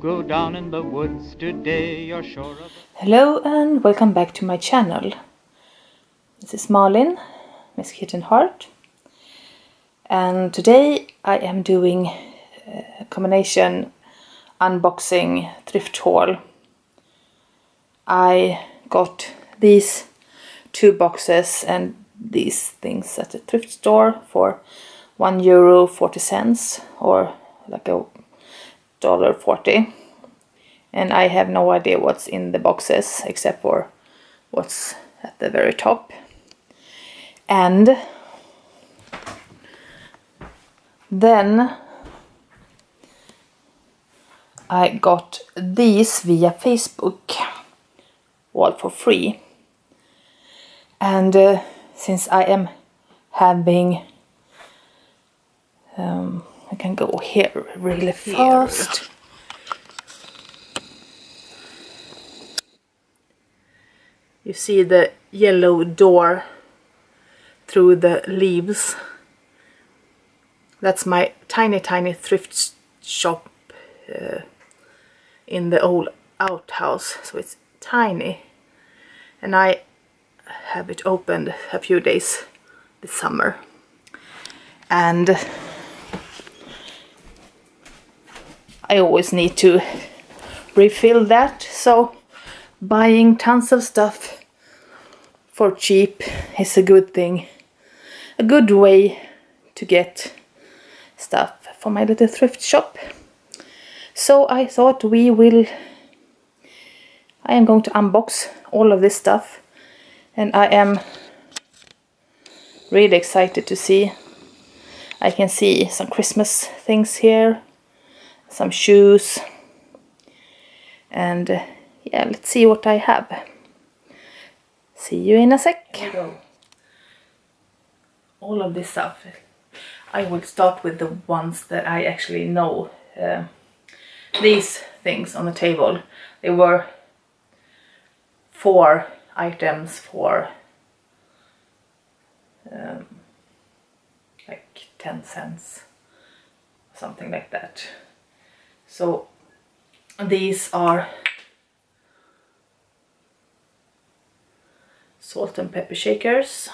go down in the woods today, you're sure of Hello and welcome back to my channel. This is Malin, Miss Kitten Heart. And today I am doing a combination unboxing thrift haul. I got these two boxes and these things at the thrift store for one euro 40 cents or like a dollar 40 and I have no idea what's in the boxes except for what's at the very top. And then I got these via Facebook all for free. And uh, since I am having um, I can go here really fast. You see the yellow door through the leaves. That's my tiny tiny thrift shop uh, in the old outhouse. So it's tiny. And I have it opened a few days this summer. And I always need to refill that. So buying tons of stuff for cheap is a good thing. A good way to get stuff for my little thrift shop. So I thought we will I am going to unbox all of this stuff. And I am really excited to see I can see some Christmas things here some shoes. And yeah let's see what I have. See you in a sec. All of this stuff I will start with the ones that I actually know uh, these things on the table. They were four items for um, like 10 cents something like that so these are salt and pepper shakers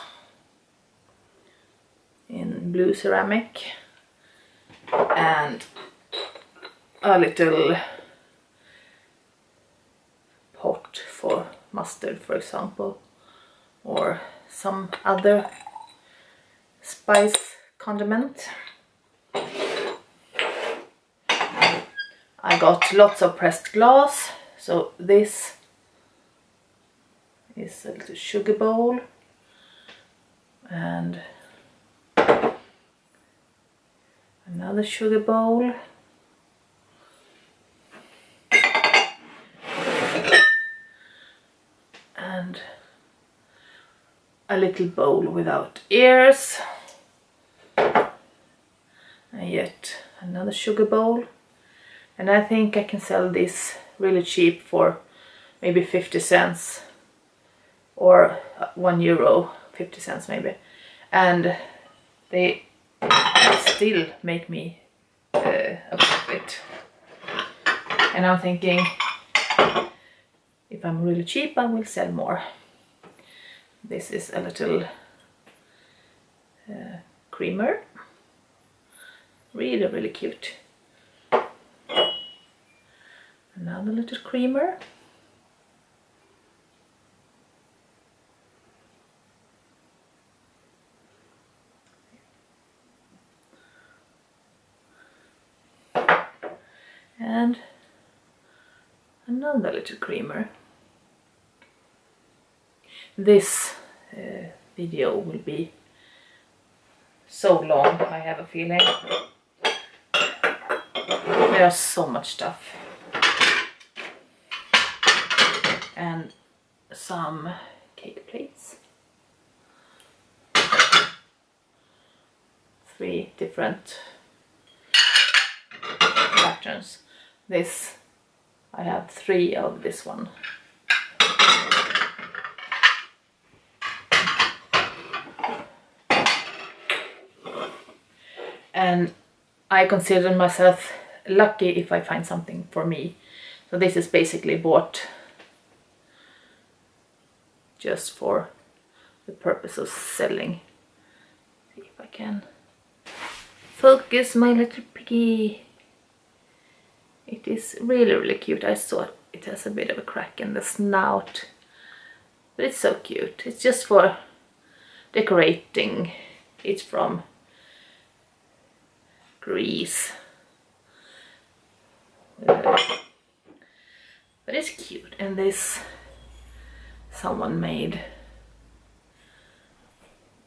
in blue ceramic and a little pot for mustard for example or some other spice condiment I got lots of pressed glass. So this is a little sugar bowl. And another sugar bowl. And a little bowl without ears. And yet another sugar bowl and I think I can sell this really cheap for maybe 50 cents or one euro 50 cents maybe. And they still make me uh, a profit. And I'm thinking if I'm really cheap I will sell more. This is a little uh, creamer. Really really cute another little creamer. And another little creamer. This uh, video will be so long I have a feeling. There's so much stuff and some cake plates three different patterns this I have three of this one. And I consider myself lucky if I find something for me. So this is basically bought just for the purpose of selling. See if I can focus my little piggy. It is really really cute. I saw it has a bit of a crack in the snout. But it's so cute. It's just for decorating. It's from Greece. Uh, but it's cute and this someone made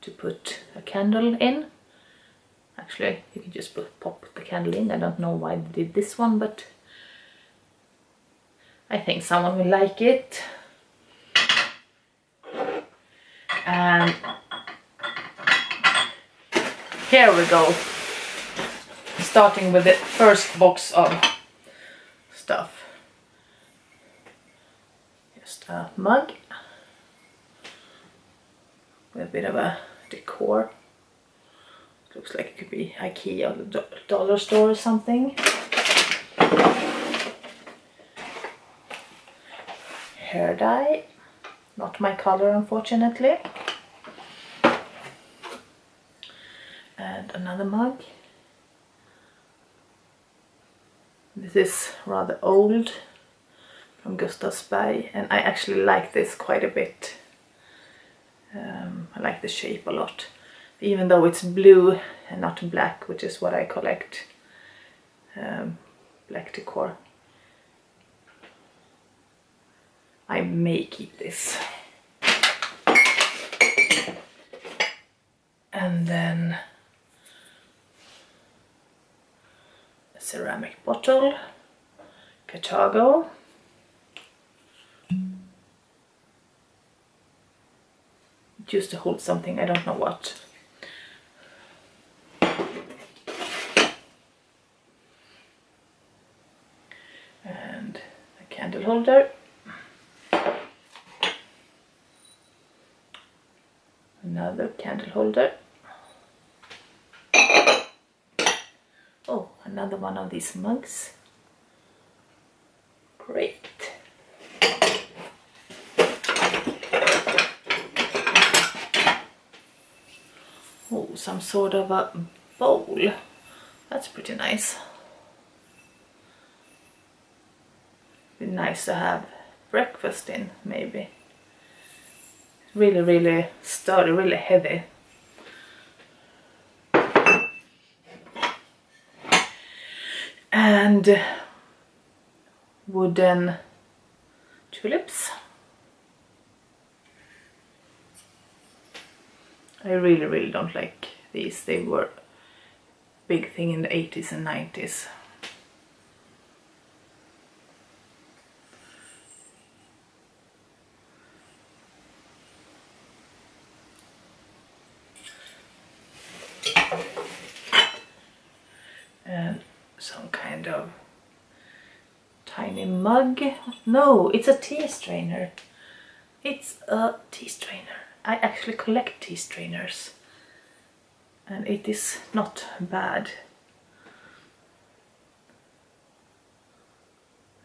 to put a candle in. Actually, you can just put, pop the candle in. I don't know why they did this one, but I think someone will like it. And here we go. Starting with the first box of stuff. Just a mug with a bit of a decor. Looks like it could be Ikea or the dollar store or something. Hair dye. Not my color unfortunately. And another mug. This is rather old from Gustavsberg and I actually like this quite a bit. Um, I like the shape a lot. Even though it's blue and not black, which is what I collect. Um, black decor. I may keep this. And then a ceramic bottle, Cartago. Used to hold something, I don't know what. And a candle holder. Another candle holder. Oh, another one of these mugs. Great. Oh, some sort of a bowl. That's pretty nice. Be nice to have breakfast in, maybe. Really, really sturdy, really heavy. And wooden tulips. I really, really don't like these. They were big thing in the 80s and 90s. And some kind of tiny mug. No, it's a tea strainer. It's a tea strainer. I actually collect tea strainers and it is not bad.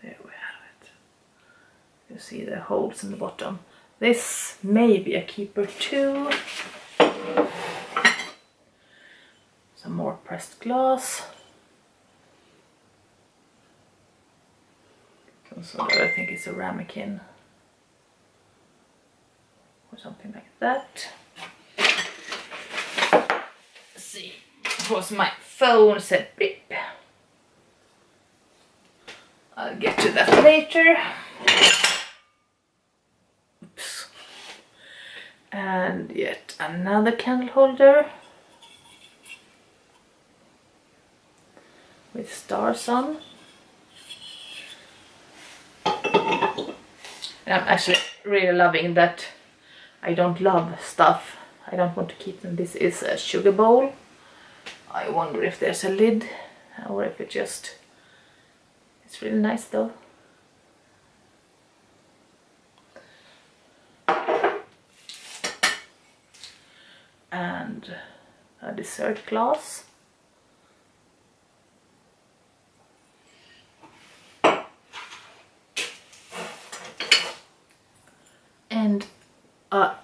There we have it. You see the holes in the bottom. This may be a keeper too. Some more pressed glass. So I think it's a ramekin something like that. Let's see, because my phone said beep. I'll get to that later. Oops. And yet another candle holder with stars on. I'm actually really loving that I don't love stuff. I don't want to keep them. This is a sugar bowl. I wonder if there's a lid or if it just... It's really nice though. And a dessert glass.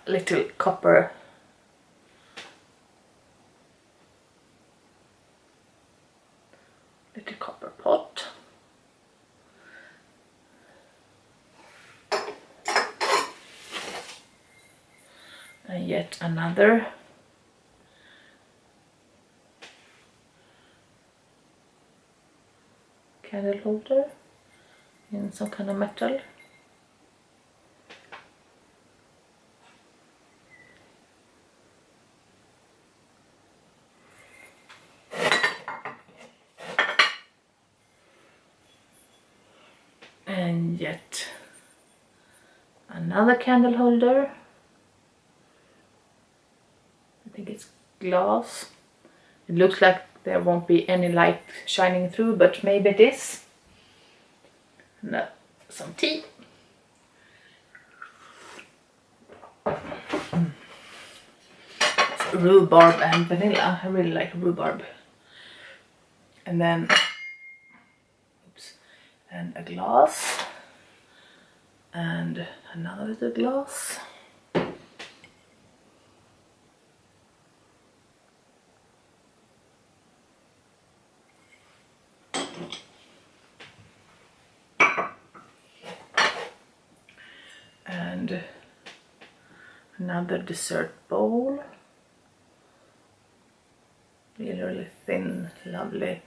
Little copper little copper pot. And yet another candle holder in some kind of metal. And yet another candle holder. I think it's glass. It looks like there won't be any light shining through, but maybe it is. And uh, some tea. rhubarb and vanilla. I really like rhubarb. And then, oops, and a glass. And another little glass. and another dessert bowl really really thin lovely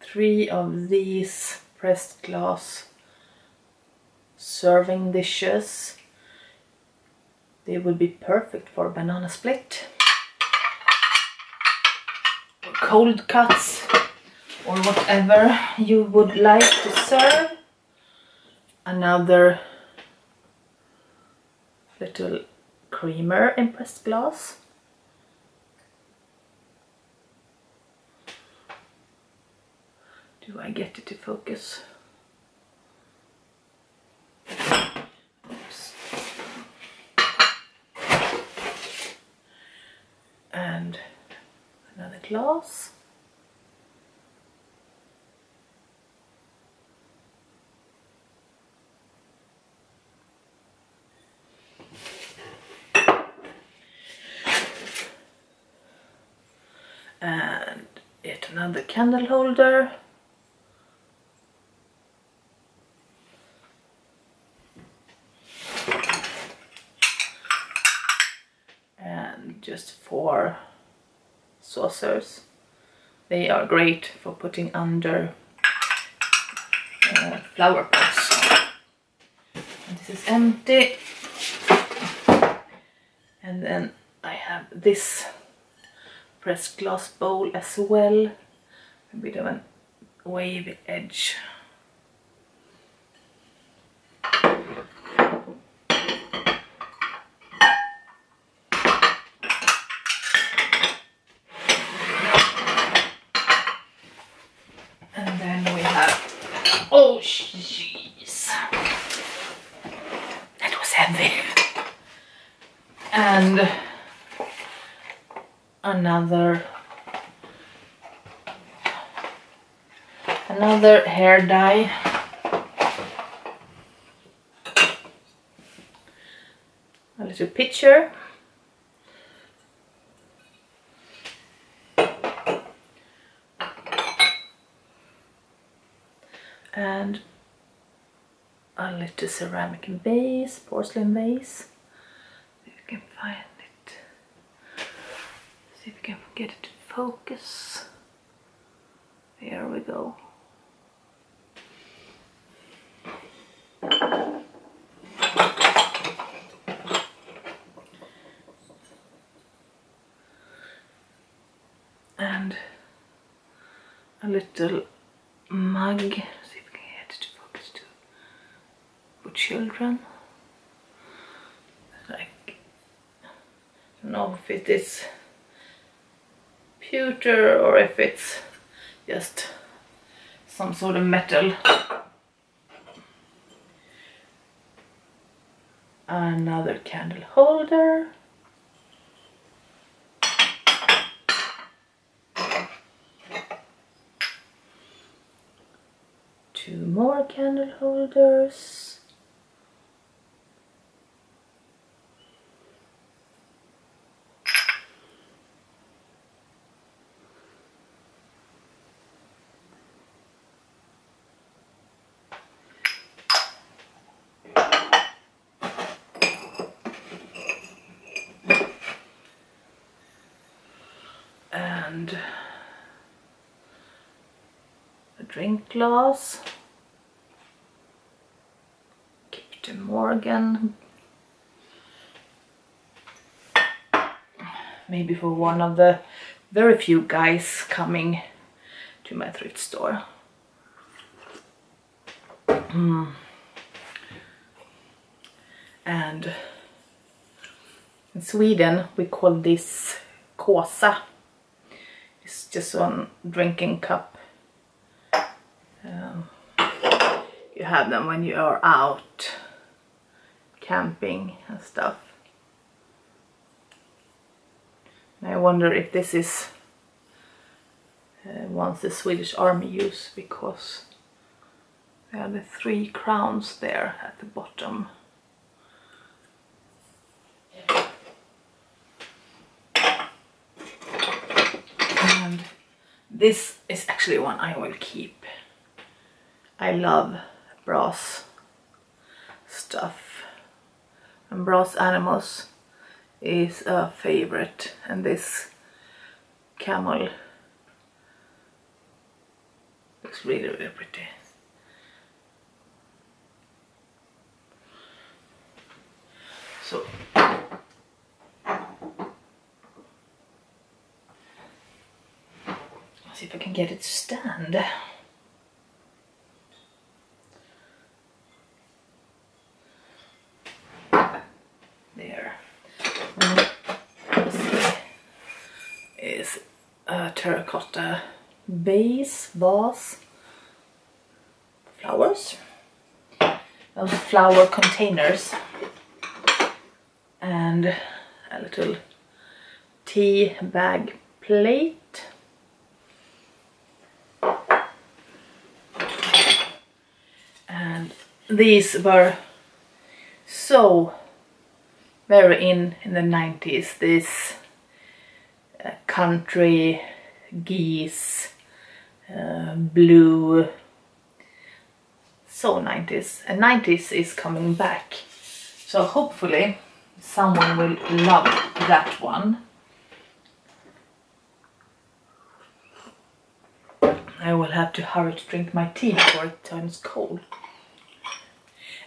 three of these pressed glass serving dishes. They would be perfect for banana split or cold cuts or whatever you would like to serve. Another little creamer in pressed glass do I get it to focus Oops. and another glass and yet another candle holder and just four saucers they are great for putting under uh, flower pots and this is empty and then I have this pressed glass bowl as well. A bit of a wavy edge. And then we have, oh jeez, that was heavy. And another another hair dye. A little picture. And a little ceramic vase, porcelain vase if you can find it See if we can get it to focus. There we go. And a little or if it's just some sort of metal. Another candle holder. Two more candle holders. Drink glass. Captain Morgan. Maybe for one of the very few guys coming to my thrift store. Mm. And in Sweden we call this kåsa it's just one drinking cup. Um, you have them when you are out camping and stuff. And I wonder if this is uh, once the Swedish army use because there are the three crowns there at the bottom. and this is actually one I will keep. I love brass stuff and brass animals is a favorite and this camel looks really really pretty. So see if I can get it to stand. There. this is terracotta base, vase, flowers, flower containers, and a little tea bag plate. And these were so very in in the 90s this uh, country geese uh, blue. So 90s and 90s is coming back. So hopefully someone will love that one. I will have to hurry to drink my tea before it turns cold.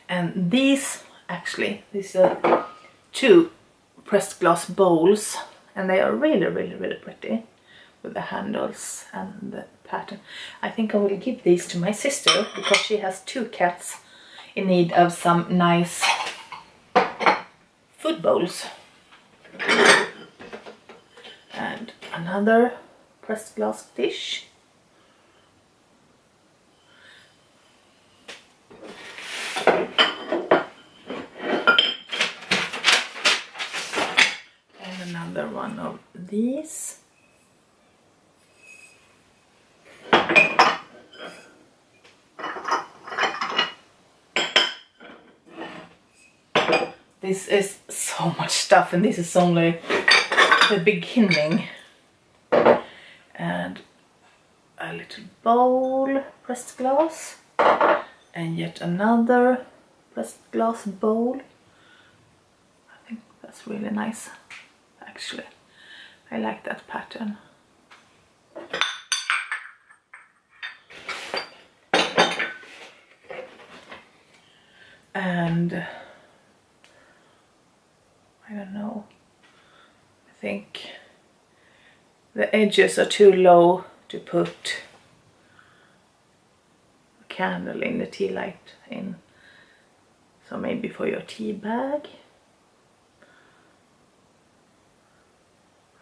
And these actually these are two pressed glass bowls and they are really really really pretty with the handles and the pattern. I think I will give these to my sister because she has two cats in need of some nice food bowls. And another pressed glass dish. And another one of these. This is so much stuff and this is only the beginning. And a little bowl, pressed glass. And yet another pressed glass bowl. I think that's really nice actually. I like that pattern. And I don't know, I think the edges are too low to put a candle in the tea light in. So maybe for your tea bag.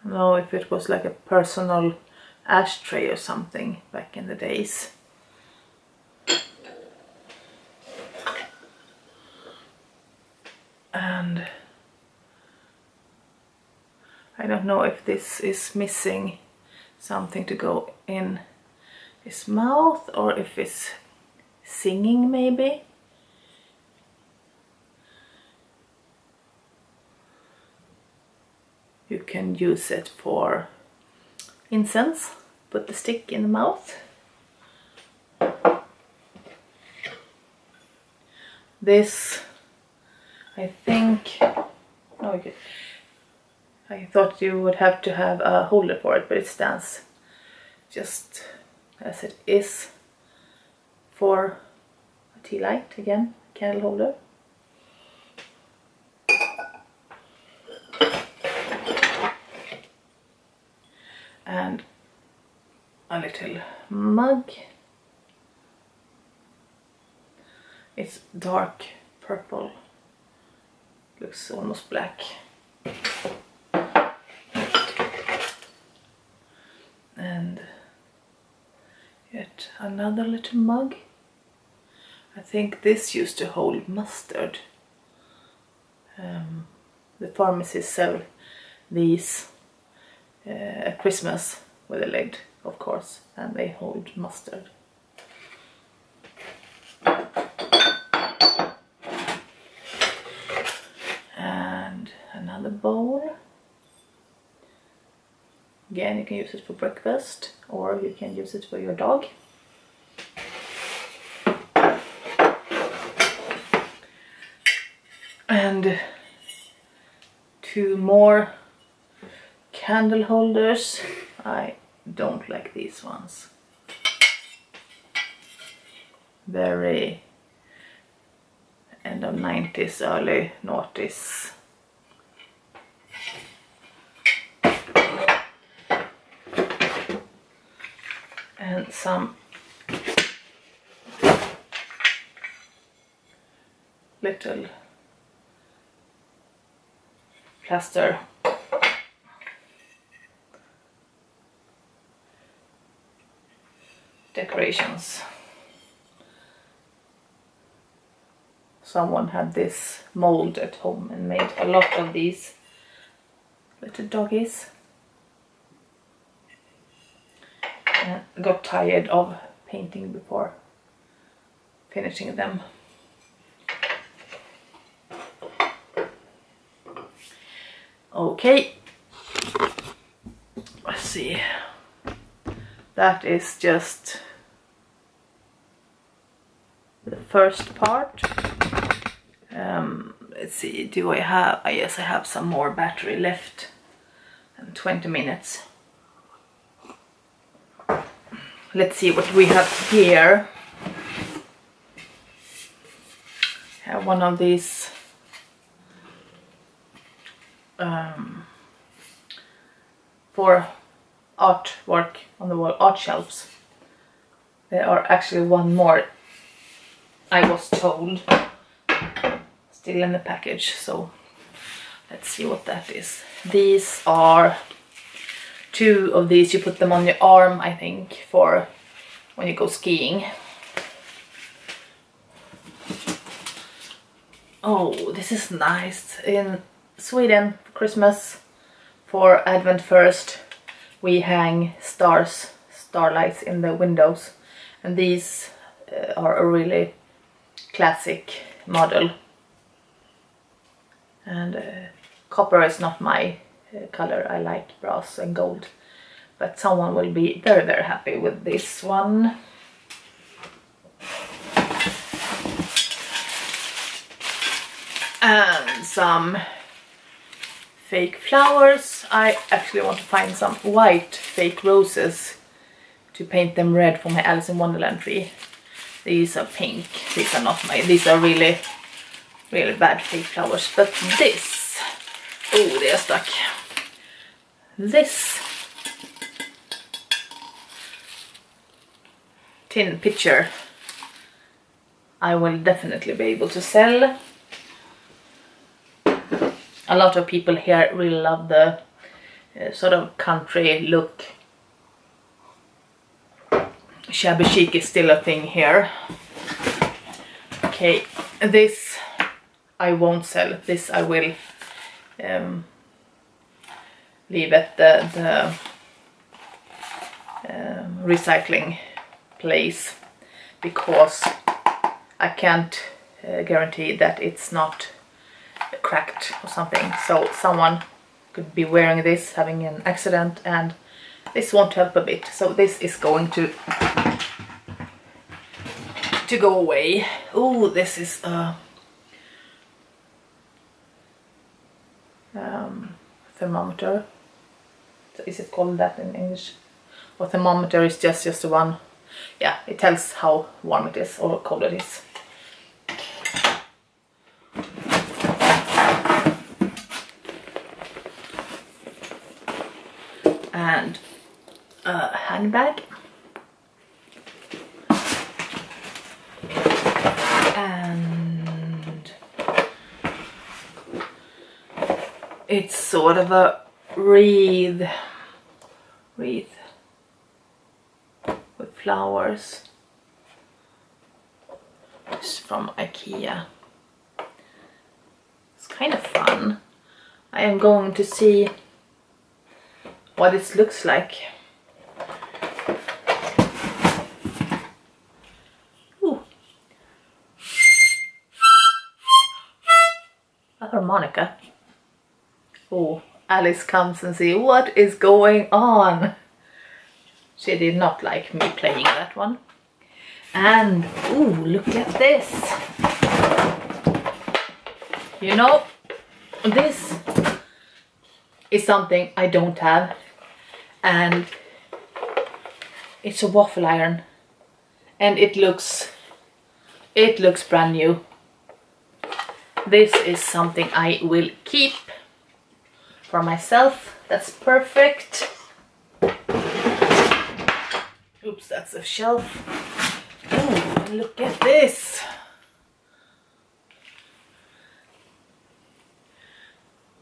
know if it was like a personal ashtray or something back in the days. And I don't know if this is missing something to go in his mouth or if it's singing maybe. You can use it for incense, put the stick in the mouth. This, I think, okay. I thought you would have to have a holder for it, but it stands just as it is for a tea light again, candle holder. And a little mug. It's dark purple, looks almost black. And yet another little mug. I think this used to hold mustard. Um, the pharmacies sell these uh, at Christmas with a lid, of course, and they hold mustard. And another bowl. Again, you can use it for breakfast or you can use it for your dog. And two more candle holders. I don't like these ones. Very end of 90s, early noughties. And some little plaster decorations. Someone had this mold at home and made a lot of these little doggies. And got tired of painting before finishing them. Okay, let's see. That is just the first part. Um, let's see, do I have, I guess I have some more battery left and 20 minutes. Let's see what we have here. have one of these um, for artwork on the wall, art shelves. There are actually one more I was told still in the package so let's see what that is. These are two of these you put them on your arm I think for when you go skiing. Oh this is nice in Sweden for Christmas for Advent first we hang stars starlights in the windows. And these uh, are a really classic model. And uh, copper is not my uh, color. I like brass and gold. But someone will be very very happy with this one. And some fake flowers. I actually want to find some white fake roses to paint them red for my Alice in Wonderland tree. These are pink. These are not my, these are really, really bad fake flowers. But this, oh they are stuck. This tin picture I will definitely be able to sell a lot of people here really love the uh, sort of country look. Shabby chic is still a thing here. Okay, this I won't sell. This I will um, leave at the, the um, recycling place because I can't uh, guarantee that it's not cracked or something. So someone could be wearing this, having an accident, and this won't help a bit. So this is going to to go away. Oh, this is a um, thermometer. So is it called that in English? Or thermometer is just just the one. Yeah, it tells how warm it is or cold it is. And a handbag. And it's sort of a wreath, wreath with flowers. It's from Ikea. It's kind of fun. I am going to see what it looks like. Harmonica. Oh, Alice comes and see what is going on. She did not like me playing that one. And, oh, look at this. You know, this is something I don't have. And it's a waffle iron. And it looks, it looks brand new. This is something I will keep for myself. That's perfect. Oops, that's a shelf. Oh, look at this.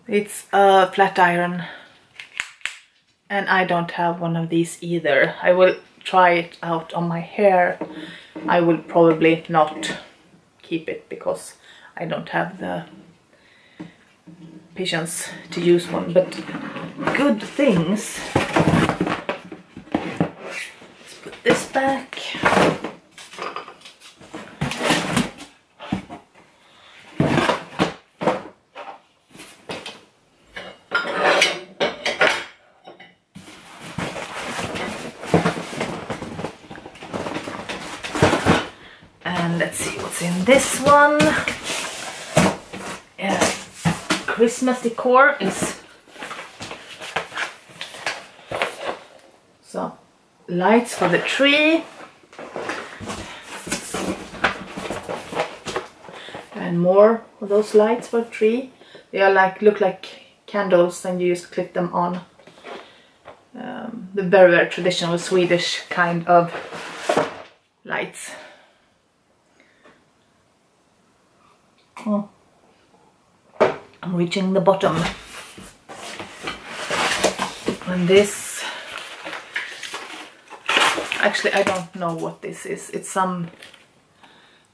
It's a flat iron and I don't have one of these either. I will try it out on my hair. I will probably not keep it because I don't have the patience to use one, but good things. Let's put this back. And let's see what's in this one. Christmas decor is so lights for the tree and more of those lights for tree. They are like look like candles and you just click them on. Um, the very very traditional Swedish kind of lights. Oh. I'm reaching the bottom. And this, actually I don't know what this is. It's some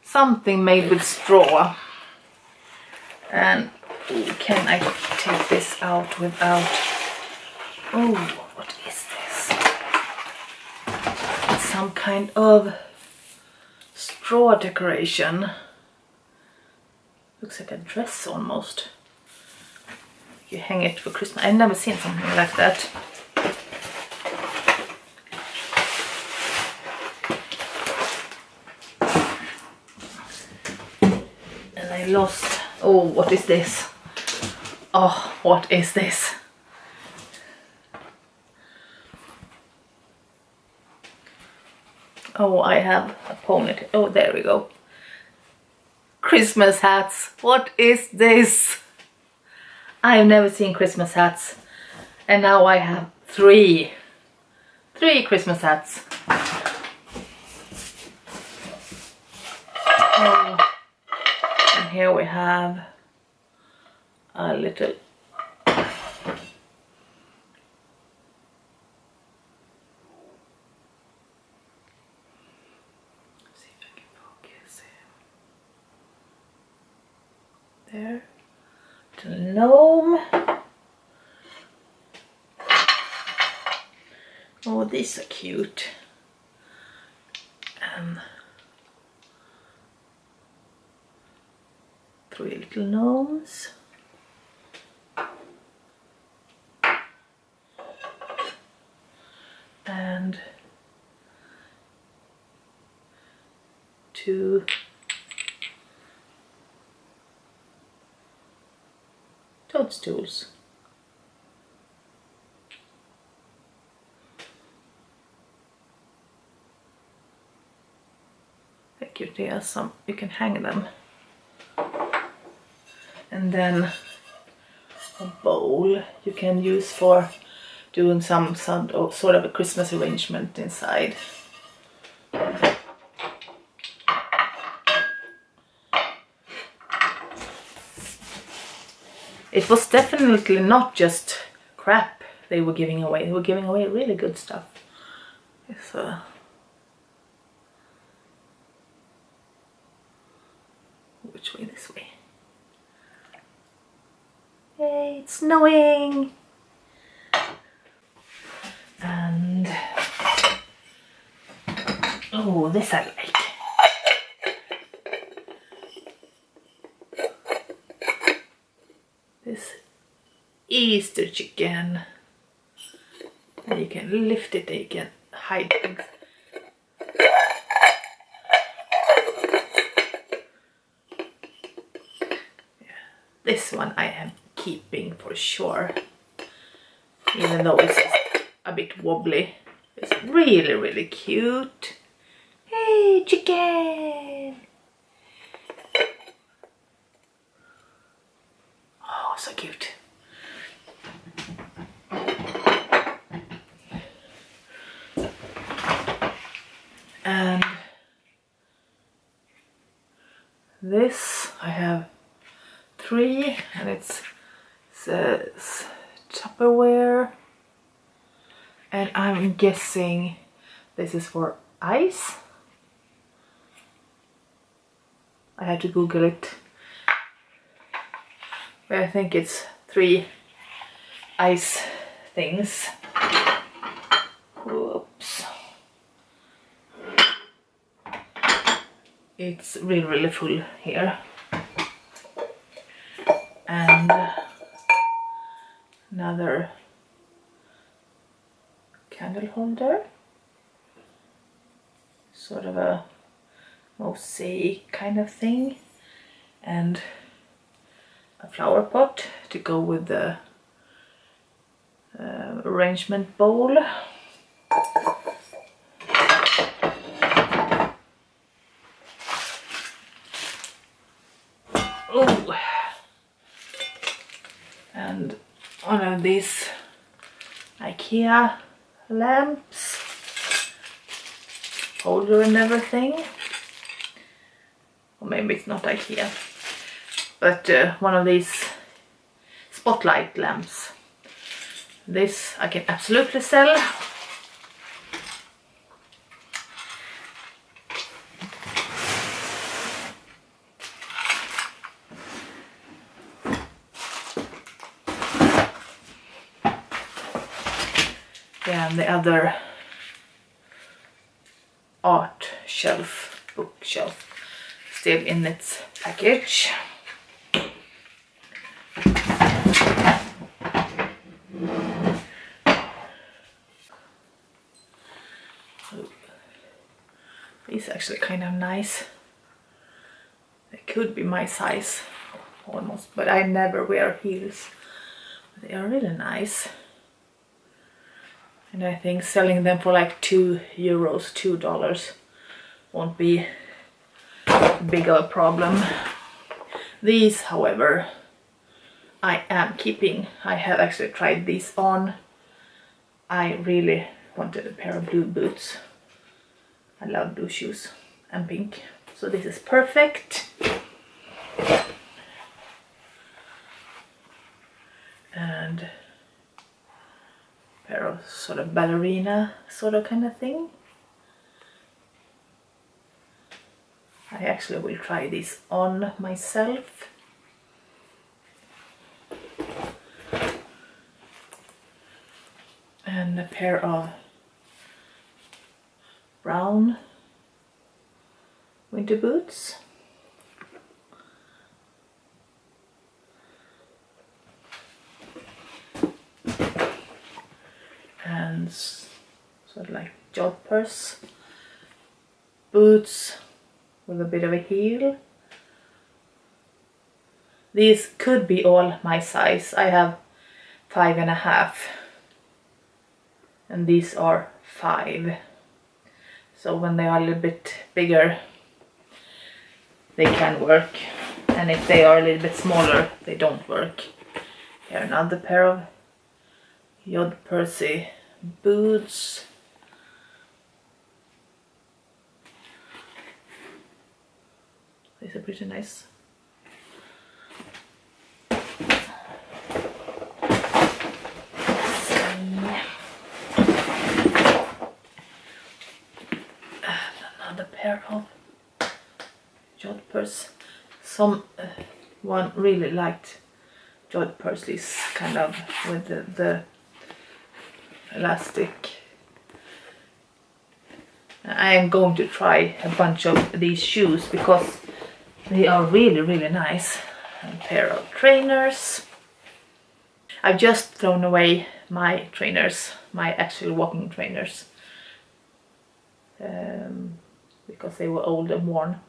something made with straw. And can I take this out without, oh, what is this? It's some kind of straw decoration. Looks like a dress almost. You hang it for Christmas. I've never seen something like that. And I lost, oh, what is this? Oh, what is this? Oh, I have a ponytail. Oh, there we go. Christmas hats. What is this? I've never seen Christmas hats. And now I have three. Three Christmas hats. Oh. And here we have a little see if I can focus there little gnome oh these are cute um, Three little gnomes. And two toadstools. There some you can hang them. And then a bowl you can use for doing some sort of a Christmas arrangement inside. It was definitely not just crap they were giving away. They were giving away really good stuff. So, which way? This way. Hey, it's snowing! And oh, this I like. This Easter chicken. And you can lift it, you can hide things. One I am keeping for sure. Even though it's a bit wobbly. It's really, really cute. Hey, chicken! Oh, so cute. And this, I have three, and it says Tupperware and I'm guessing this is for ice. I had to google it. But I think it's three ice things. Whoops. It's really really full here. And another candle holder. Sort of a mosaic kind of thing. And a flower pot to go with the uh, arrangement bowl. Oh, and one of these IKEA lamps, holder and everything. Or maybe it's not Ikea, but uh, one of these spotlight lamps. This I can absolutely sell. And the other art shelf, bookshelf, still in its package. These are actually kind of nice. They could be my size almost, but I never wear heels. They are really nice and I think selling them for like two euros, two dollars won't be big of a problem. These, however, I am keeping. I have actually tried these on. I really wanted a pair of blue boots. I love blue shoes and pink. So this is perfect. And pair of sort of ballerina sort of kind of thing. I actually will try this on myself. And a pair of brown winter boots. Jodhpurs, boots with a bit of a heel. These could be all my size. I have five and a half and these are five. So when they are a little bit bigger they can work and if they are a little bit smaller they don't work. Here another pair of Jodhpursi boots. These are pretty nice. Another pair of jodhpurs. Some uh, one really liked jodhpurs, this kind of with the, the elastic. I am going to try a bunch of these shoes because they are really really nice. A pair of trainers. I've just thrown away my trainers, my actual walking trainers. Um, because they were old and worn.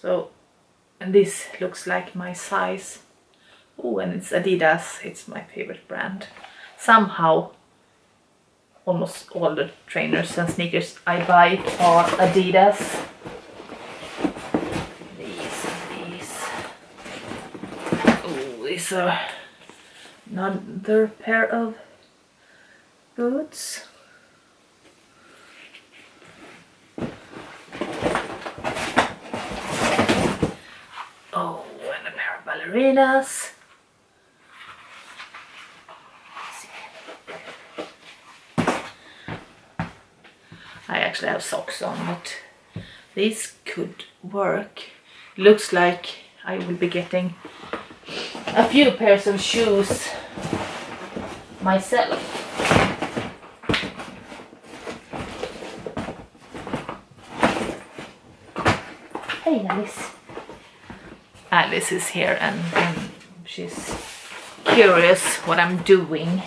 So, and this looks like my size. Oh, and it's Adidas, it's my favorite brand. Somehow, almost all the trainers and sneakers I buy are Adidas. These, these. Oh, these are another pair of boots. Oh, and a pair of ballerinas. I actually have socks on, but these could work. Looks like I will be getting a few pairs of shoes myself. Hey Alice. Alice is here and she's curious what I'm doing.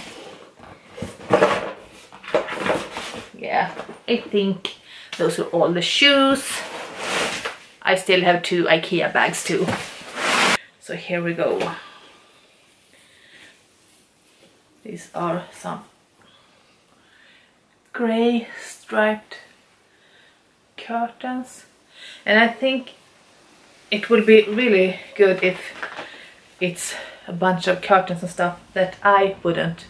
Yeah, I think those are all the shoes. I still have two Ikea bags too. So here we go. These are some grey striped curtains. And I think it would be really good if it's a bunch of curtains and stuff that I wouldn't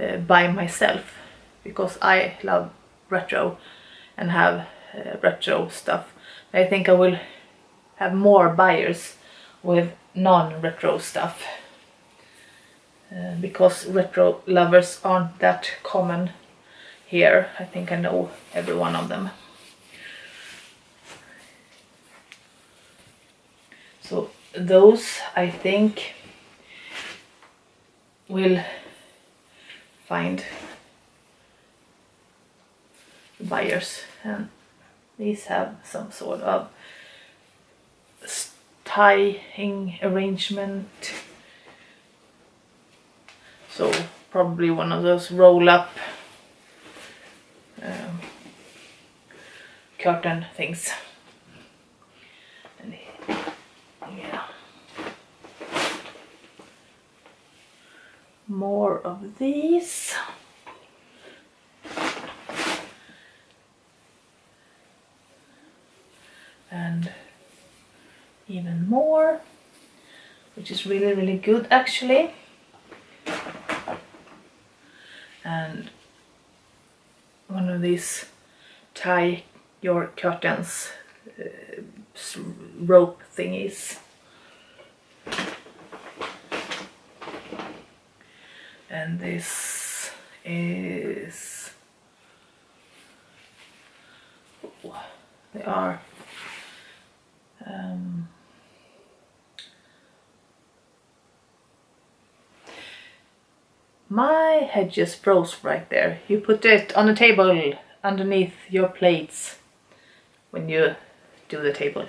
uh, buy myself because I love retro and have uh, retro stuff. I think I will have more buyers with non-retro stuff uh, because retro lovers aren't that common here. I think I know every one of them. So those I think will find buyers. And these have some sort of tying arrangement. So probably one of those roll up um, curtain things. Yeah. More of these and even more which is really really good actually. And one of these tie your curtains uh, rope thingies. And this is they are um, my head just froze right there. You put it on the table underneath your plates when you do the table.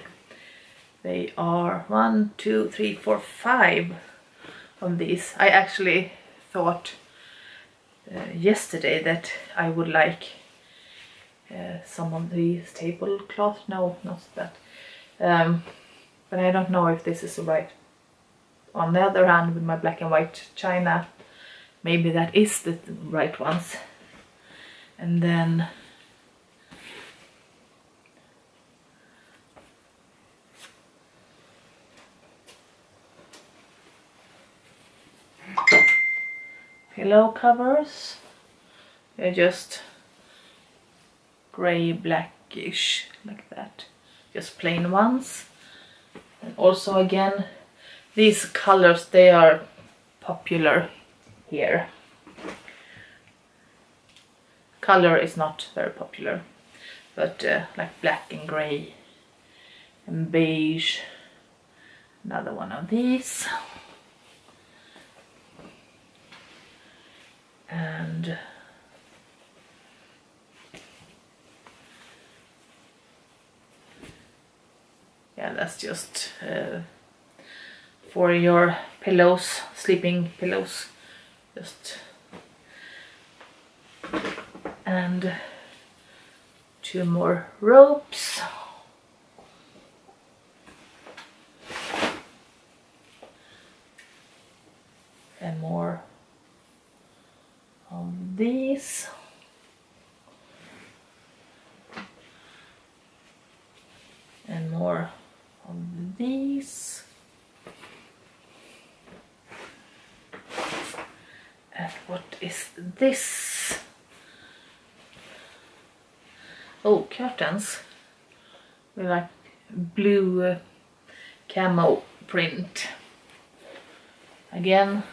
They are one, two, three, four, five of these. I actually thought uh, yesterday that I would like uh, some of these tablecloth. No, not that. Um, but I don't know if this is right. On the other hand, with my black and white china, maybe that is the right ones. And then pillow covers. They're just grey blackish like that. Just plain ones. And also again, these colors, they are popular here. Color is not very popular, but uh, like black and grey and beige. Another one of these. and yeah that's just uh, for your pillows sleeping pillows just and two more ropes and more of these. And more of these. And what is this? Oh, curtains with like blue uh, camo print. Again,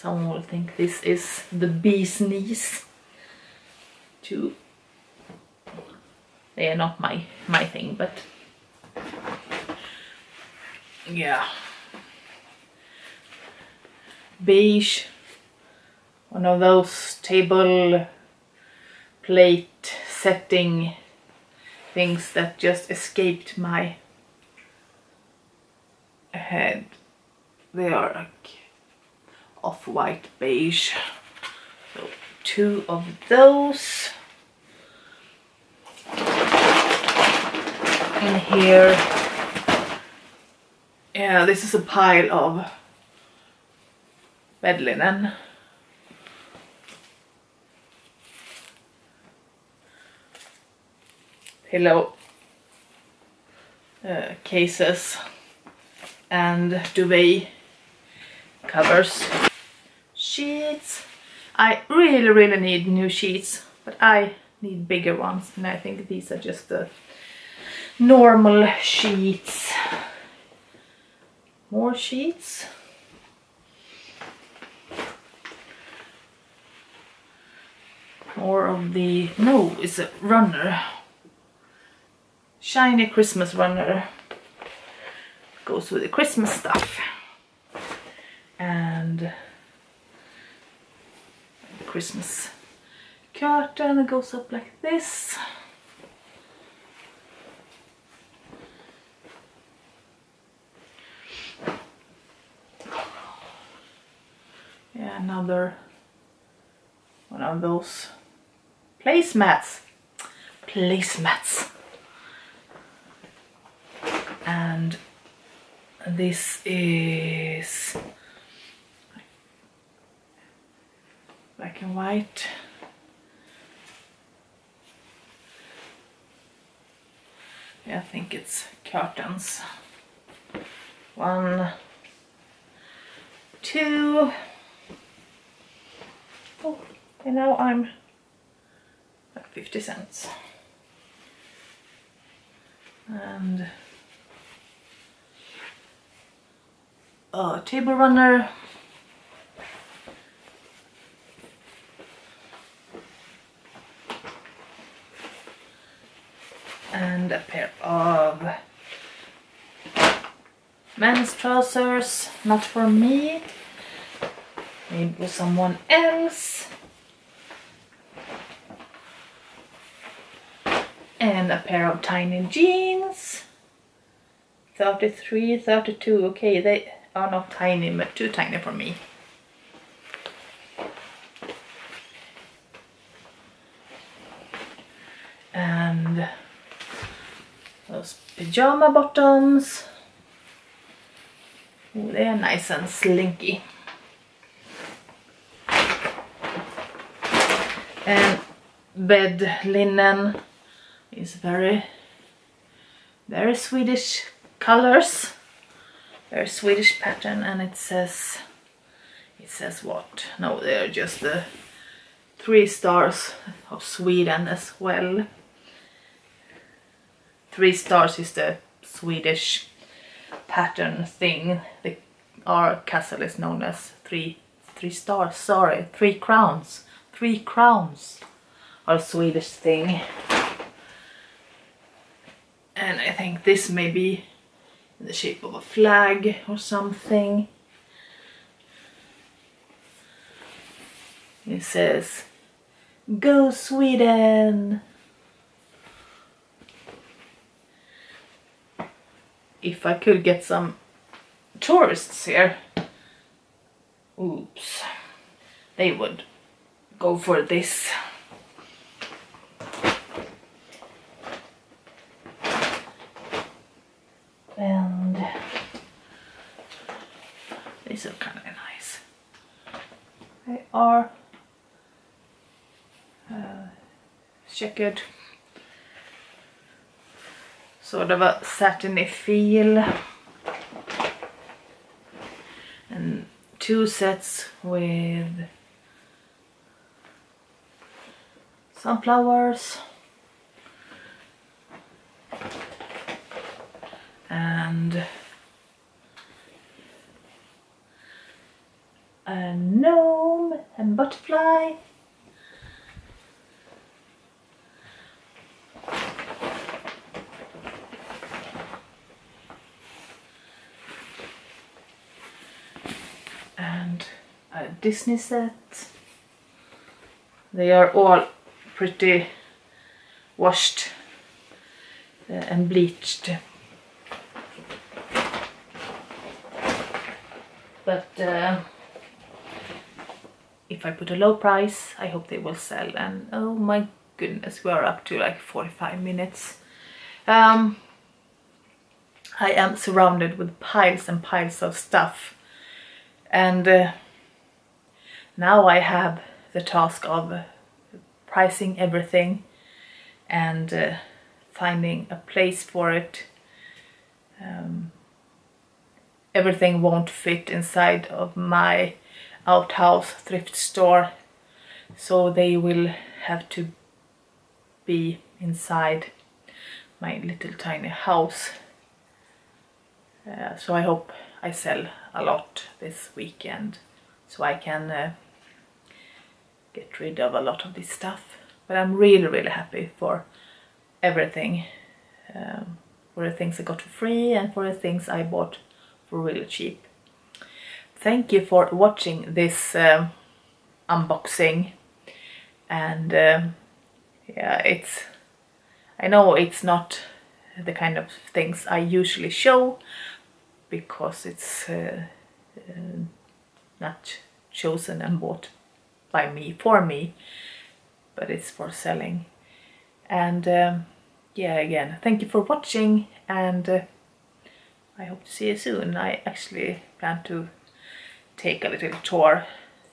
Someone will think this is the bee's knees. To they are not my my thing, but yeah. Beige, one of those table plate setting things that just escaped my head. They are like off-white beige. So two of those. In here, yeah, this is a pile of bed linen. Pillow uh, cases and duvet covers sheets. I really, really need new sheets, but I need bigger ones, and I think these are just the normal sheets. More sheets. More of the, no, it's a runner. Shiny Christmas runner. Goes with the Christmas stuff. And Christmas curtain that goes up like this. Yeah, another one of those placemats. Placemats. And this is black and white. I think it's curtains. One, two. Oh, and now I'm at 50 cents. And a table runner and a pair of men's trousers, not for me, maybe for someone else. And a pair of tiny jeans. 33, 32, okay, they are not tiny, but too tiny for me. and those pajama bottoms. Ooh, they are nice and slinky. And bed linen is very, very Swedish colors. Very Swedish pattern and it says, it says what? No, they're just the three stars of Sweden as well. Three stars is the Swedish pattern thing. The, our castle is known as three three stars, sorry, three crowns. Three crowns our Swedish thing. And I think this may be in the shape of a flag or something. It says, Go Sweden! If I could get some tourists here, oops, they would go for this. These are kind of nice. They are uh, checkered, sort of a satiny feel. And two sets with sunflowers and a gnome and butterfly and a Disney set they are all pretty washed uh, and bleached. But uh, if I put a low price, I hope they will sell. And oh my goodness, we are up to like 45 minutes. Um, I am surrounded with piles and piles of stuff. And uh, now I have the task of pricing everything and uh, finding a place for it. Um, everything won't fit inside of my outhouse thrift store so they will have to be inside my little tiny house. Uh, so I hope I sell a lot this weekend so I can uh, get rid of a lot of this stuff. But I'm really, really happy for everything. Um, for the things I got for free and for the things I bought for really cheap. Thank you for watching this um, unboxing. And um, yeah, it's... I know it's not the kind of things I usually show because it's uh, uh, not chosen and bought by me for me but it's for selling and um, yeah again thank you for watching and uh, I hope to see you soon I actually plan to take a little tour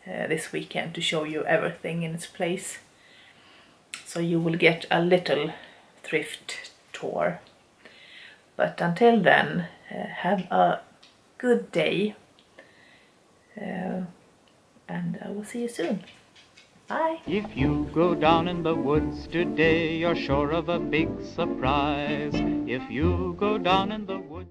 uh, this weekend to show you everything in its place so you will get a little thrift tour but until then uh, have a good day uh, and I will see you soon. Bye. If you go down in the woods today, you're sure of a big surprise. If you go down in the woods...